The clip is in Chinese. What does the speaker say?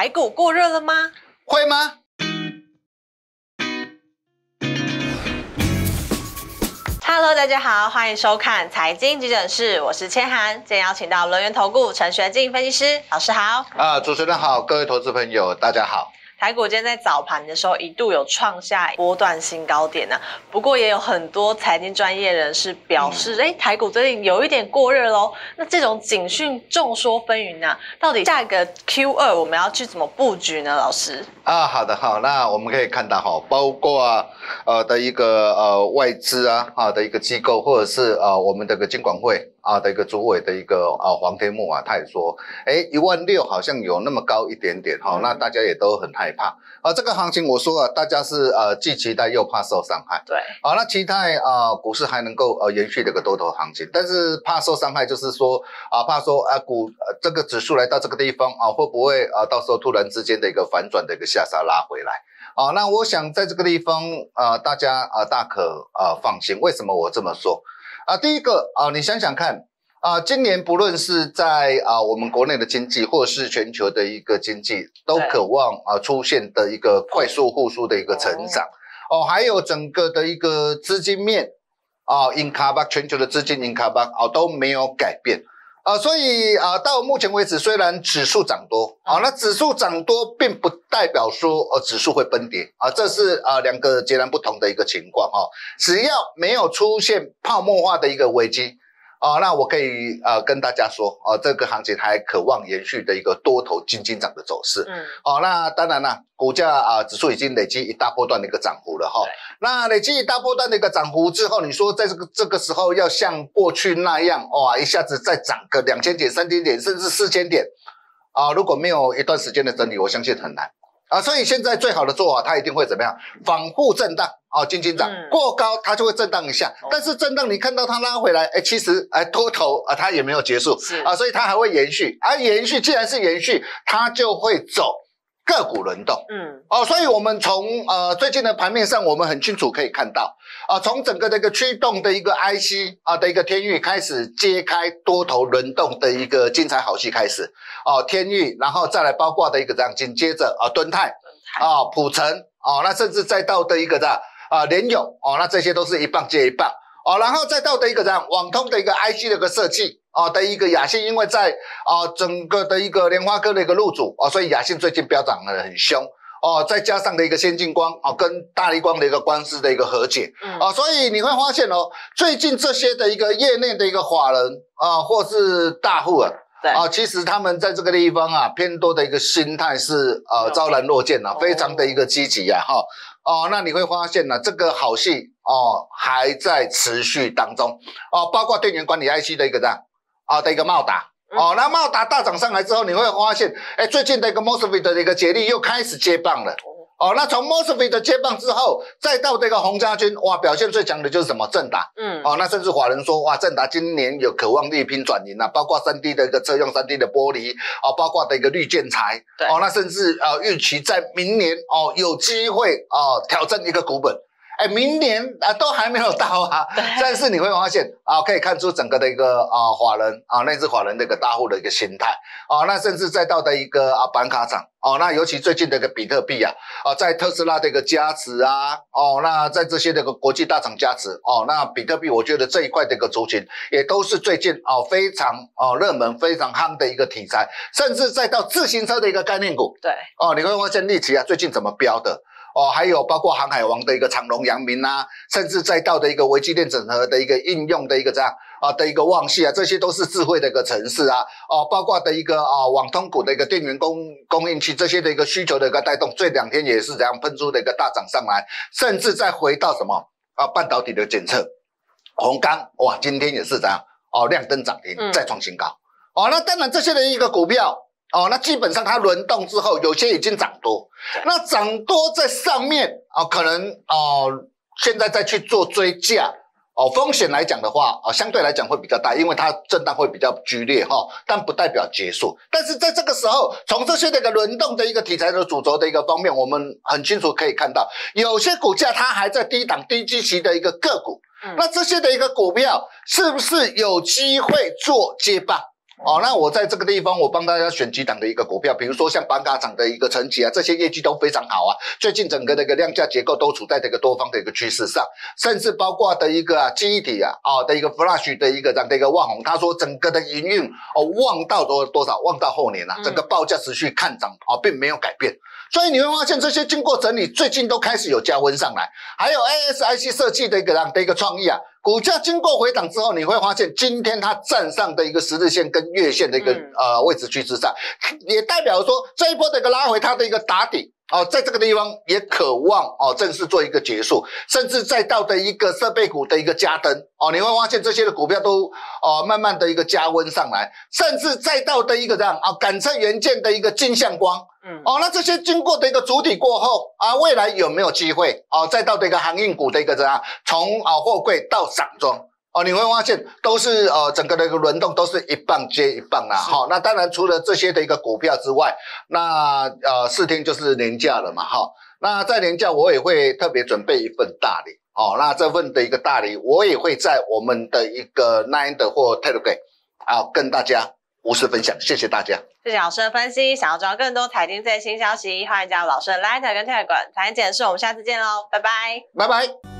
台股过热了吗？会吗？Hello，大家好，欢迎收看财经急诊室，我是千涵，今天邀请到轮源投顾陈学进分析师老师好。啊，主持人好，各位投资朋友大家好。台股今天在早盘的时候一度有创下波段新高点呢，不过也有很多财经专业人士表示，哎，台股最近有一点过热喽。那这种警讯众说纷纭呢，到底下一个 Q 二我们要去怎么布局呢？老师？啊，好的，好，那我们可以看到哈，包括啊呃的一个呃外资啊啊的一个机构，或者是啊我们的个金管会。啊的一个主委的一个啊黄天木啊，他也说，哎一万六好像有那么高一点点哈，那大家也都很害怕啊。这个行情我说啊，大家是呃既期待又怕受伤害。对，啊那期待啊股市还能够呃延续这个多头行情，但是怕受伤害就是说啊怕说啊股这个指数来到这个地方啊会不会啊到时候突然之间的一个反转的一个下杀拉回来啊？那我想在这个地方啊大家啊大可啊放心，为什么我这么说？啊，第一个啊，你想想看啊，今年不论是在啊我们国内的经济，或者是全球的一个经济，都渴望啊出现的一个快速复苏的一个成长哦，还有整个的一个资金面啊，in 卡巴全球的资金 in 卡巴啊都没有改变。啊，所以啊，到目前为止，虽然指数涨多啊，那指数涨多并不代表说呃指数会崩跌啊，这是啊两个截然不同的一个情况啊。只要没有出现泡沫化的一个危机。哦，那我可以呃跟大家说，哦，这个行情还渴望延续的一个多头金金涨的走势。嗯，哦，那当然了，股价啊指数已经累积一大波段的一个涨幅了哈。那累积一大波段的一个涨幅之后，你说在这个这个时候要像过去那样哇，一下子再涨个两千点、三千点，甚至四千点啊，如果没有一段时间的整理，我相信很难。啊，所以现在最好的做法，它一定会怎么样？反复震荡啊，轻轻涨，过高它就会震荡一下，但是震荡你看到它拉回来，哎，其实哎多头啊，它也没有结束，啊，所以它还会延续，而延续既然是延续，它就会走。个股轮动，嗯，哦，所以我们从呃最近的盘面上，我们很清楚可以看到，啊，从整个的一个驱动的一个 IC 啊的一个天域开始揭开多头轮动的一个精彩好戏开始，哦，天域，然后再来包括的一个这样，紧接着啊敦泰，啊普成，哦，那甚至再到的一个这样啊联勇，哦，那这些都是一棒接一棒。哦，然后再到的一个这样网通的一个 IC 的一个设计啊的一个雅信，因为在啊整个的一个莲花科的一个入主啊，所以雅信最近飙涨的很凶哦，再加上的一个先进光啊跟大力光的一个官司的一个和解啊，所以你会发现哦，最近这些的一个业内的一个法人啊或是大户啊，啊，其实他们在这个地方啊偏多的一个心态是呃昭然若见啊，非常的一个积极呀哈。哦，那你会发现呢，这个好戏哦还在持续当中。哦，包括电源管理 IC 的一个这样啊的一个茂达。哦，那茂达大涨上来之后，你会发现，哎，最近的一个 Mosfet 的一个接力又开始接棒了。哦，那从 Mosfet 的接棒之后，再到这个洪家军，哇，表现最强的就是什么？正达，嗯，哦，那甚至华人说，哇，正达今年有渴望力拼转型啊，包括三 D 的一个车用三 D 的玻璃，哦，包括的一个绿建材，对，哦，那甚至呃预期在明年哦有机会哦挑战一个股本。哎，明年啊都还没有到啊，但是你会发现啊，可以看出整个的一个啊华人啊，那是华人的一个大户的一个心态。啊，那甚至再到的一个啊板卡厂哦，那尤其最近的一个比特币啊，啊在特斯拉的一个加持啊，哦，那在这些的一个国际大厂加持哦，那比特币我觉得这一块的一个族群也都是最近哦非常哦热门、非常夯的一个题材，甚至再到自行车的一个概念股，对，哦，你会发现利奇啊最近怎么标的？哦，还有包括航海王的一个长隆、阳明啊，甚至再到的一个微机电整合的一个应用的一个这样啊的一个旺系啊，这些都是智慧的一个城市啊，哦，包括的一个啊网通股的一个电源供供应器这些的一个需求的一个带动，这两天也是这样喷出的一个大涨上来，甚至再回到什么啊半导体的检测，红钢哇，今天也是这样哦亮灯涨停再创新高哦，那当然这些的一个股票。哦，那基本上它轮动之后，有些已经涨多，那涨多在上面啊，可能哦，现在再去做追价哦，风险来讲的话啊，相对来讲会比较大，因为它震荡会比较剧烈哈，但不代表结束。但是在这个时候，从这些的一个轮动的一个题材的主轴的一个方面，我们很清楚可以看到，有些股价它还在低档低基期的一个个股，那这些的一个股票是不是有机会做接棒？哦，那我在这个地方，我帮大家选几档的一个股票，比如说像板卡厂的一个成绩啊，这些业绩都非常好啊。最近整个的一个量价结构都处在这个多方的一个趋势上，甚至包括的一个啊记忆体啊，哦的一个 Flash 的一个这样的一个旺红，他说整个的营运哦旺到多多少，旺到后年啊，整个报价持续看涨哦，并没有改变。所以你会发现这些经过整理，最近都开始有加温上来。还有 ASIC 设计的一个这样的一个创意啊，股价经过回档之后，你会发现今天它站上的一个十日线跟月线的一个呃位置趋势上，也代表说这一波的一个拉回，它的一个打底。哦，在这个地方也渴望哦，正式做一个结束，甚至再到的一个设备股的一个加登哦，你会发现这些的股票都哦慢慢的一个加温上来，甚至再到的一个这样啊，感测元件的一个镜像光，嗯，哦，那这些经过的一个主体过后啊，未来有没有机会哦，再到的一个航运股的一个这样，从啊货柜到散装。哦，你会发现都是呃整个的一个轮动都是一棒接一棒啊，好，那当然除了这些的一个股票之外，那呃四天就是年假了嘛，哈，那在年假我也会特别准备一份大礼，哦，那这份的一个大礼我也会在我们的一个 Nine 的或 Telegram 啊跟大家无私分享，谢谢大家，谢谢老师的分析，想要知道更多财经最新消息，欢迎加入老师的 Light 跟 Telegram 财经简讯，我们下次见喽，拜拜，拜拜。